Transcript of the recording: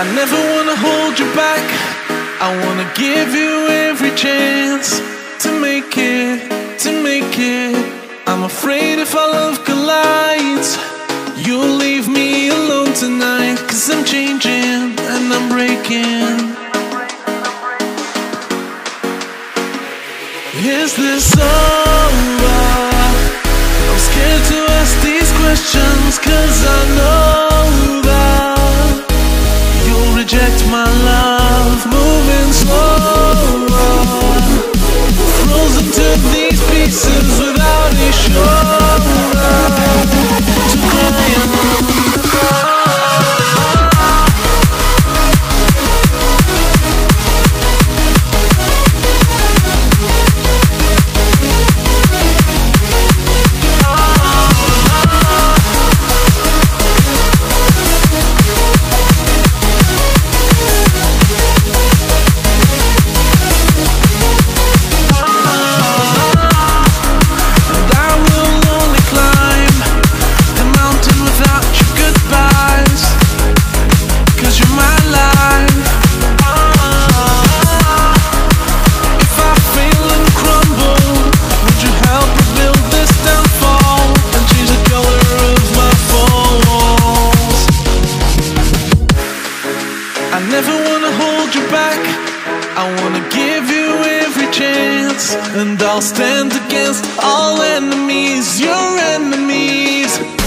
I never wanna hold you back. I wanna give you every chance to make it, to make it. I'm afraid if our love collides, you'll leave me alone tonight. Cause I'm changing and I'm breaking. Is this over? I'm scared to ask these questions cause I know I wanna give you every chance, and I'll stand against all enemies, your enemies.